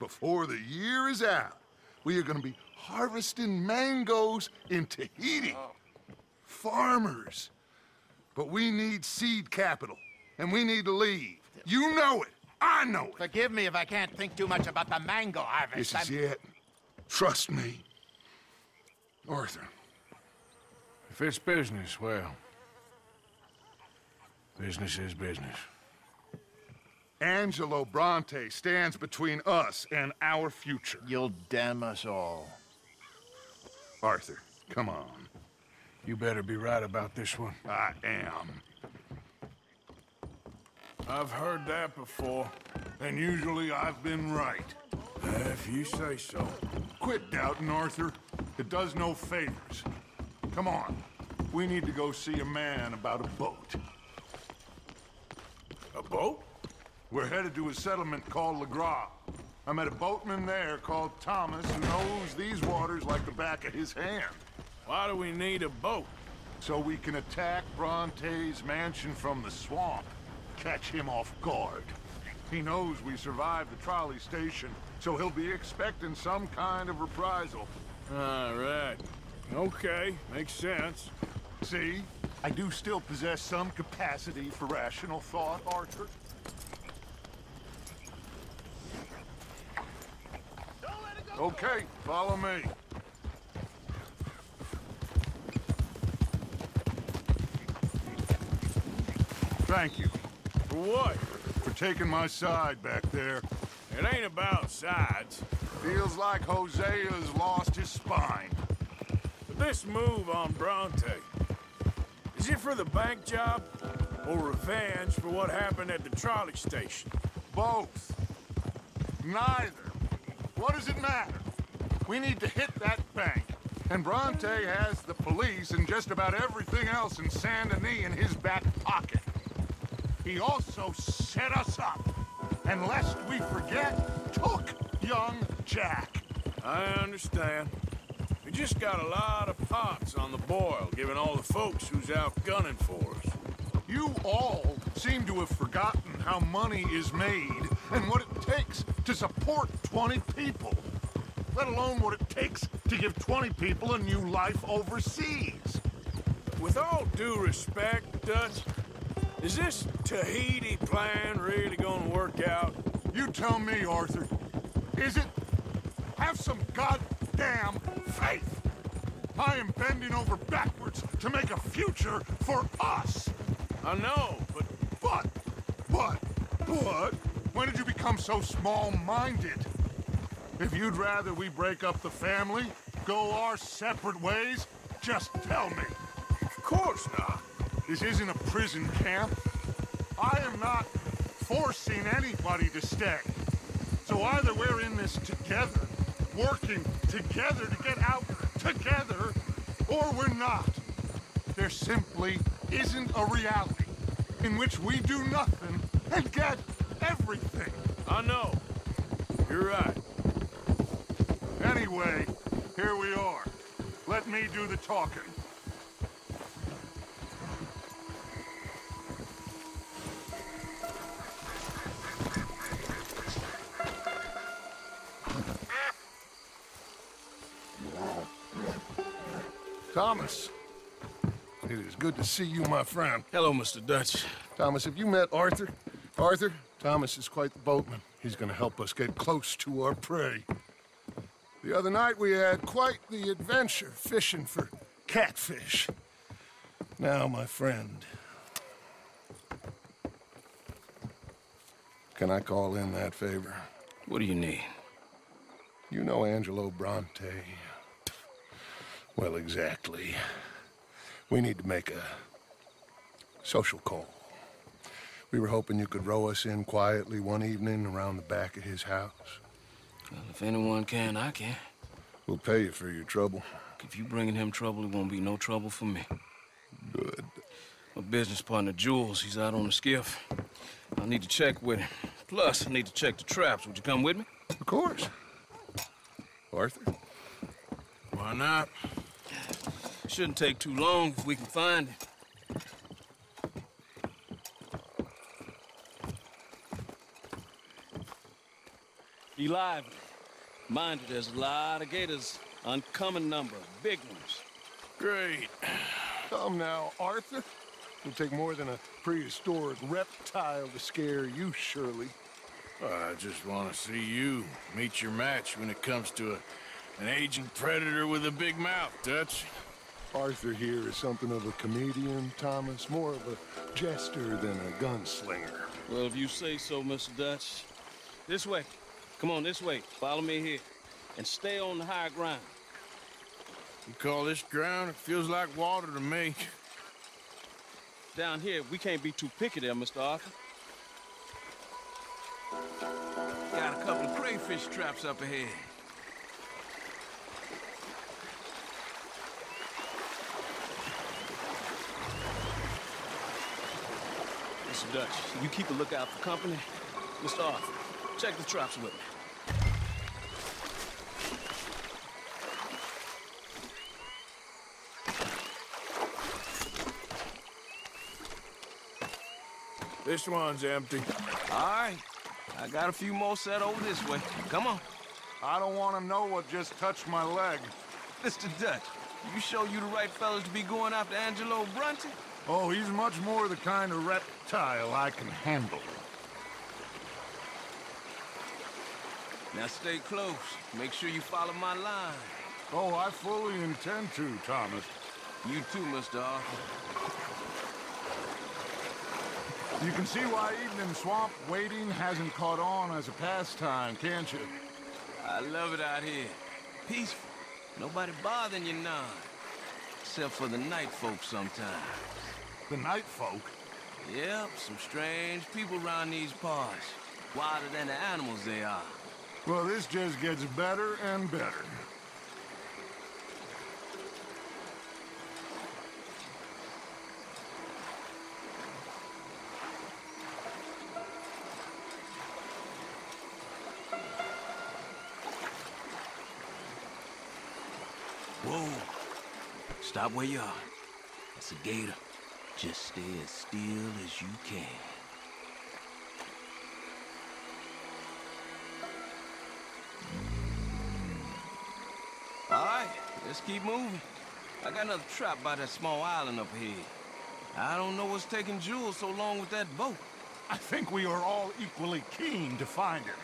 Before the year is out, we are going to be harvesting mangoes in Tahiti. Oh. Farmers. But we need seed capital, and we need to leave. You know it. I know it. Forgive me if I can't think too much about the mango harvest. This is I'm- it. Trust me. Arthur, If it's business, well... Business is business. Angelo Bronte stands between us and our future. You'll damn us all. Arthur, come on. You better be right about this one. I am. I've heard that before. And usually I've been right. Uh, if you say so. Quit doubting, Arthur. It does no favors. Come on. We need to go see a man about a boat. A boat? We're headed to a settlement called Lagras. I met a boatman there called Thomas who knows these waters like the back of his hand. Why do we need a boat? So we can attack Bronte's mansion from the swamp. Catch him off guard. He knows we survived the trolley station, so he'll be expecting some kind of reprisal. All right. Okay, makes sense. See? I do still possess some capacity for rational thought, Arthur. Okay, follow me. Thank you For what? for taking my side back there. It ain't about sides. Feels like Hosea's lost his spine. But this move on Bronte, is it for the bank job or revenge for what happened at the trolley station? Both. Neither. What does it matter? We need to hit that bank. And Bronte has the police and just about everything else in Saint Denis in his back pocket. He also set us up. And lest we forget, took young Jack. I understand. We just got a lot of pots on the boil, given all the folks who's out gunning for us. You all seem to have forgotten how money is made and what it takes to support 20 people. Let alone what it takes to give 20 people a new life overseas. With all due respect, Dutch, is this Tahiti plan really gonna work out? You tell me, Arthur. Is it? Have some goddamn faith. I am bending over backwards to make a future for us. I know, but But, but, but, when did you become so small-minded? If you'd rather we break up the family, go our separate ways, just tell me. of course not. This isn't a prison camp. I am not forcing anybody to stay. So either we're in this together, working together to get out together, or we're not. There simply isn't a reality in which we do nothing and get everything. I know. You're right. Anyway, here we are. Let me do the talking. Thomas. It is good to see you, my friend. Hello, Mr. Dutch. Thomas, have you met Arthur? Arthur, Thomas is quite the boatman. He's gonna help us get close to our prey. The other night we had quite the adventure fishing for catfish. Now, my friend. Can I call in that favor? What do you need? You know Angelo Bronte. Well, exactly. We need to make a social call. We were hoping you could row us in quietly one evening around the back of his house. Well, if anyone can, I can. We'll pay you for your trouble. If you bringing him trouble, it won't be no trouble for me. Good. My business partner, Jules, he's out on the skiff. I need to check with him. Plus, I need to check the traps. Would you come with me? Of course. Arthur? Why not? Shouldn't take too long if we can find him. Be lively. Mind you, there's a lot of gators. Uncommon number. Big ones. Great. Come now, Arthur. It'll take more than a prehistoric reptile to scare you, surely. I just want to see you meet your match when it comes to a, an aging predator with a big mouth, Dutch. Arthur here is something of a comedian, Thomas. More of a jester than a gunslinger. Well, if you say so, Mr. Dutch. This way. Come on, this way. Follow me here. And stay on the high ground. You call this ground? It feels like water to me. Down here, we can't be too picky there, Mr. Arthur. Got a couple of crayfish traps up ahead. Mr. Dutch, you keep a lookout for company. Mr. Arthur, check the traps with me. This one's empty. All right. I got a few more set over this way. Come on. I don't want to know what just touched my leg. Mr. Dutch, you show you the right fellas to be going after Angelo Bronte? Oh, he's much more the kind of reptile I can handle. Now stay close. Make sure you follow my line. Oh, I fully intend to, Thomas. You too, Mr. Arthur. You can see why evening swamp wading hasn't caught on as a pastime, can't you? I love it out here. Peaceful. Nobody bothering you none. Except for the night folk sometimes. The night folk. Yep, some strange people around these parts. Wilder than the animals they are. Well, this just gets better and better. Whoa. Stop where you are. That's a gator. Just stay as still as you can. Keep moving. I got another trap by that small island up here. I don't know what's taking Jules so long with that boat. I think we are all equally keen to find him.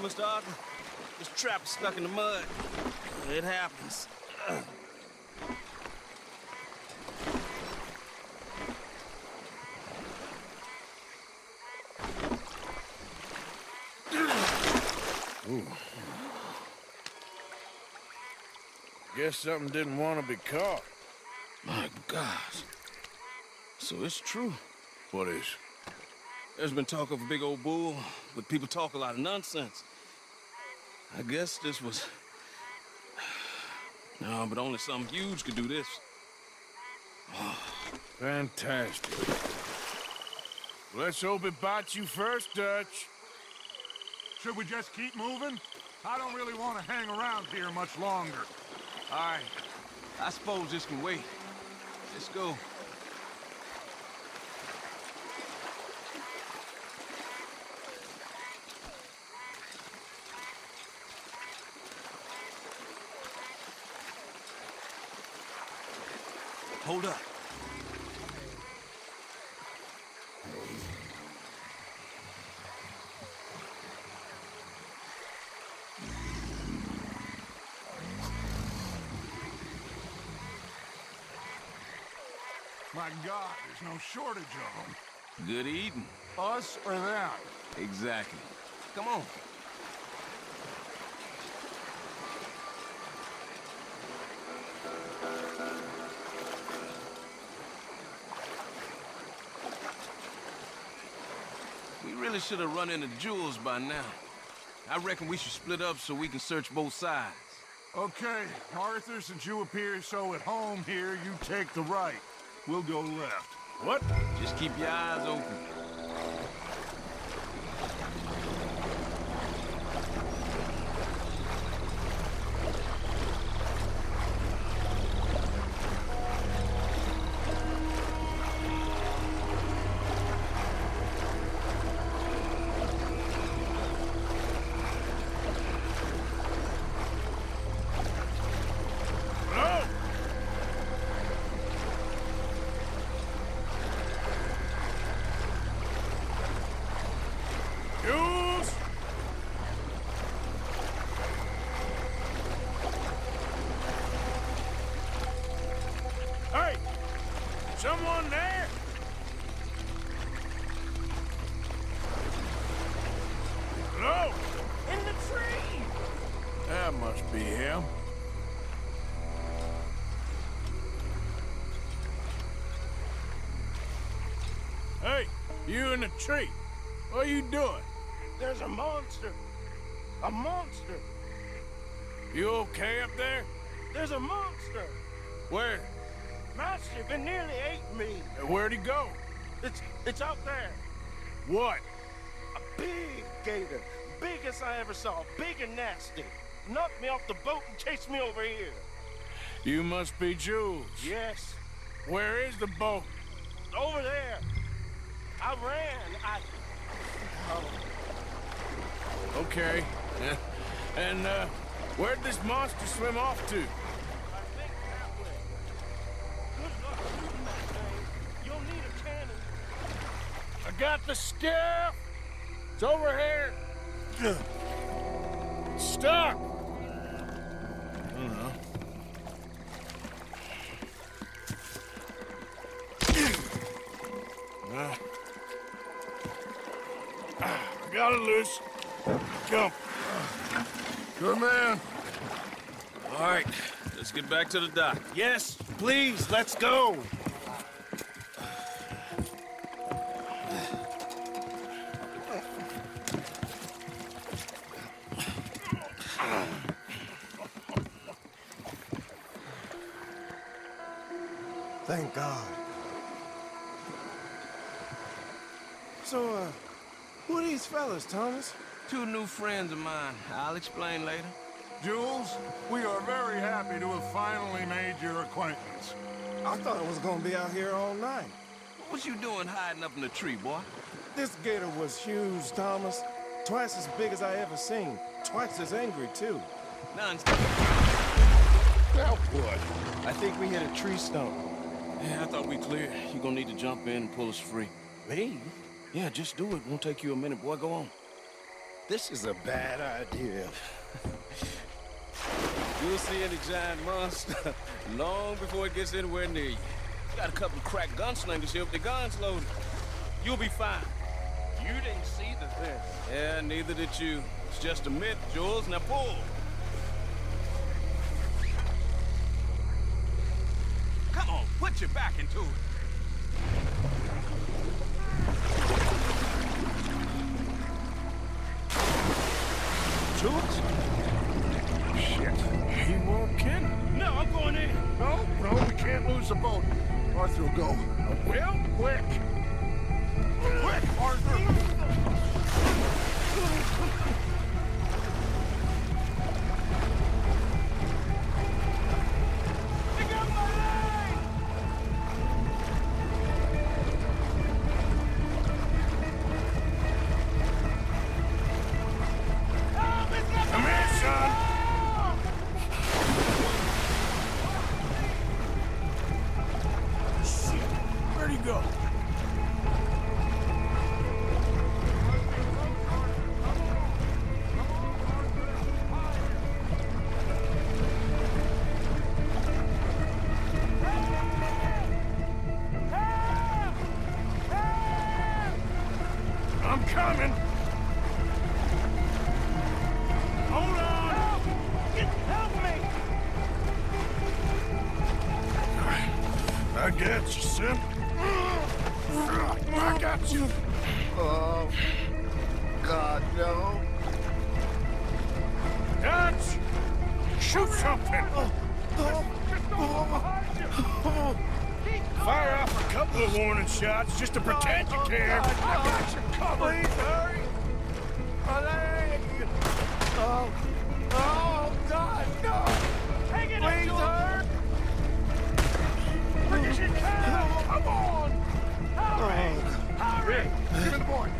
Here, Mr. Arthur. This trap is stuck in the mud. It happens. Guess something didn't want to be caught. My gosh. So it's true. What is? There's been talk of a big old bull, but people talk a lot of nonsense. I guess this was... No, but only something huge could do this. Fantastic. Let's hope it bites you first, Dutch. Should we just keep moving? I don't really want to hang around here much longer. All right. I suppose this can wait. Let's go. Hold up. My God, there's no shortage of them. Good eating. Us or them? Exactly. Come on. We should have run into Jules by now. I reckon we should split up so we can search both sides. Okay, Arthur, since you appear so at home here, you take the right. We'll go left. What? Just keep your eyes open. Hey, you in the tree. What are you doing? There's a monster. A monster. You okay up there? There's a monster. Where? Massive it nearly ate me. Where'd he go? It's it's out there. What? A big gator. Biggest I ever saw. Big and nasty. Knocked me off the boat and chased me over here. You must be Jules. Yes. Where is the boat? Over there. I ran. I Oh, Okay. Yeah. And, uh, where'd this monster swim off to? I got the skiff. It's over here. Stuck. I don't loose. Come. Good man. All right, let's get back to the dock. Yes, please, let's go. Thank God. So, uh, who are these fellas, Thomas? Two new friends of mine. I'll explain later. Jules, we are very happy to have finally made your acquaintance. I thought I was gonna be out here all night. What was you doing hiding up in the tree, boy? This gator was huge, Thomas. Twice as big as I ever seen. Twice as angry, too. None. Well, boy. I think we hit a tree stump. Yeah, I thought we cleared. You gonna need to jump in and pull us free. Me? Yeah, just do it. Won't take you a minute, boy. Go on. This is a bad idea. You'll see any giant monster long before it gets anywhere near you. Got a couple of crack gunslingers here with their guns loaded. You'll be fine. You didn't see the thing. Yeah, neither did you. It's just a myth, Jules. Now pull. Come on, put your back into it. Shit. He won't kidding. No, I'm going in. No, no, we can't lose the boat. Arthur will go. Well, Quick! Quick, Arthur! Where'd he go? Shoot something! Fire off a couple of warning shots just to pretend you care. I got you covered. Please hurry! My leg! Oh, oh, God, no! Take it Please hurry! Quick as you can. Come on. Hurry! Hurry! Give me the boy.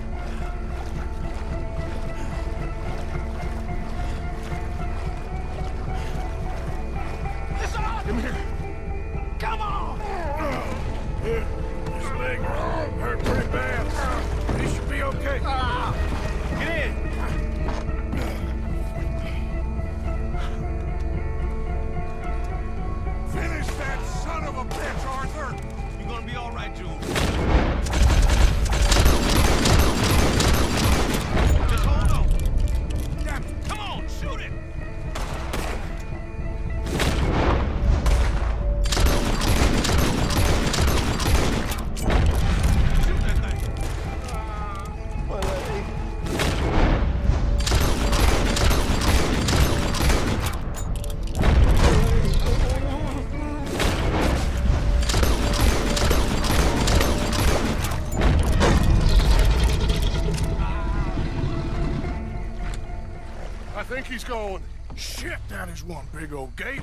Think he's going. Shit, that is one big old gate.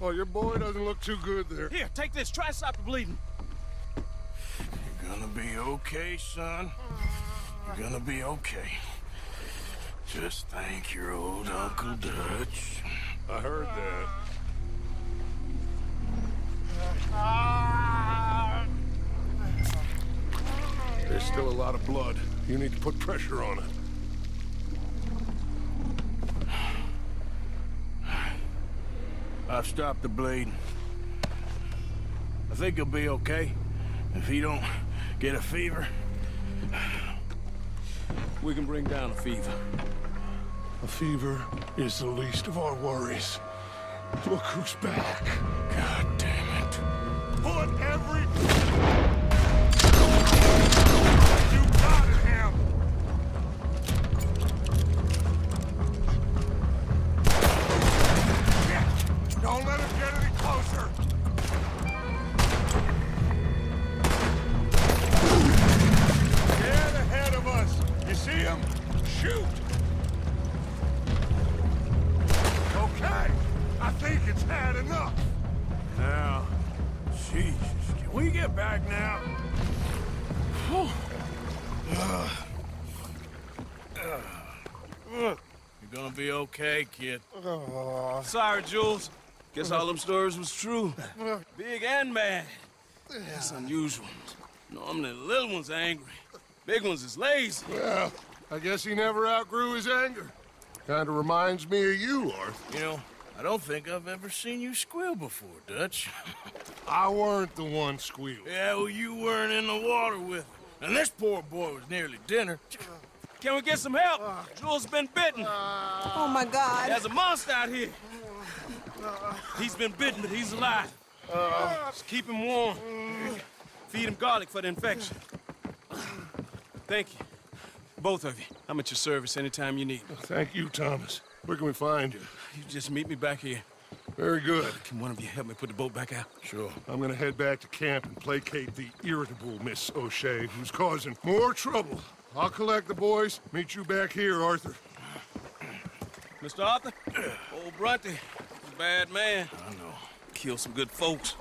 Oh, your boy doesn't look too good there. Here, take this. Try to stop the bleeding. You're gonna be okay, son. You're gonna be okay. Just thank your old Uncle Dutch. I heard that. Ah. There's still a lot of blood. You need to put pressure on it. I've stopped the bleeding. I think he'll be okay. If he don't get a fever, we can bring down a fever. A fever is the least of our worries. Look who's back. God damn it. Put gonna be okay, kid. Oh. Sorry, Jules. Guess all them stories was true. Big and bad. That's unusual. Normally, the little ones are angry. Big ones is lazy. Well, I guess he never outgrew his anger. Kinda reminds me of you, Arthur. You know, I don't think I've ever seen you squeal before, Dutch. I weren't the one squealing. yeah, well, you weren't in the water with him. And this poor boy was nearly dinner. Can we get some help? Jules been bitten. Oh my God. There's a monster out here. He's been bitten, but he's alive. Just keep him warm. Feed him garlic for the infection. Thank you. Both of you. I'm at your service anytime you need. Thank you, Thomas. Where can we find you? You just meet me back here. Very good. Uh, can one of you help me put the boat back out? Sure. I'm gonna head back to camp and placate the irritable Miss O'Shea, who's causing more trouble. I'll collect the boys. Meet you back here, Arthur. Mr. Arthur, old Bronte, he's a bad man. I know. Killed some good folks.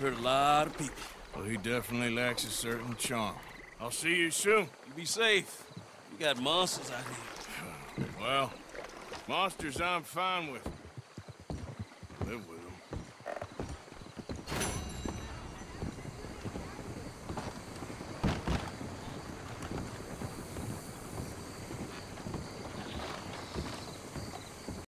Hurt a lot of people. Well, he definitely lacks a certain charm. I'll see you soon. You be safe. You got monsters out here. Well, monsters I'm fine with.